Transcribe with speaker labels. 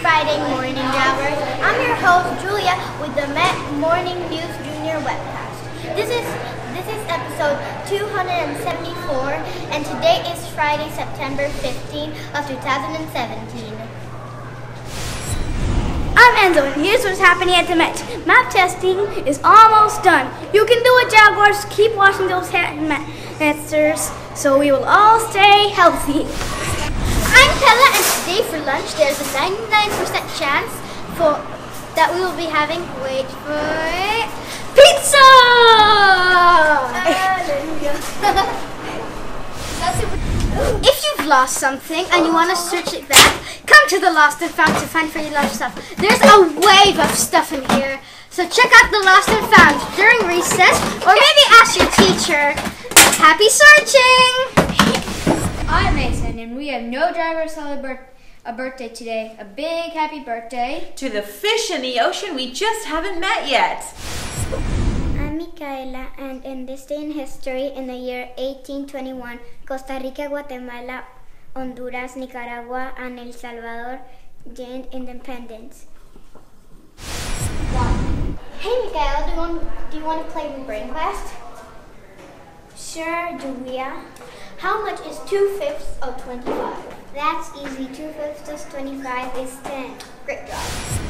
Speaker 1: Friday morning, Jaguars. I'm your host, Julia, with the Met Morning News Junior webcast. This is this is episode 274, and today is Friday, September 15 of 2017.
Speaker 2: I'm Enzo, and here's what's happening at the Met. Map testing is almost done. You can do it, Jaguars. Keep washing those hands, so we will all stay healthy.
Speaker 1: I'm Pella, and today for lunch there's a 99% chance for that we will be having. Wait for it. Pizza! if you've lost something and you want to search it back, come to the Lost and Found to find for your lost stuff. There's a wave of stuff in here. So check out the Lost and Found during recess or maybe ask your teacher. Happy searching!
Speaker 3: I'm Mason, and we have no driver to celebrate a birthday today. A big happy birthday
Speaker 4: to the fish in the ocean we just haven't met yet.
Speaker 1: I'm Micaela, and in this day in history, in the year 1821, Costa Rica, Guatemala, Honduras, Nicaragua, and El Salvador gained independence. Hey, Micaela, do you want, do you want to play Brain Quest? Sure, do we? How much is 2 fifths of 25? That's easy. 2 fifths plus 25 is 10. Great job.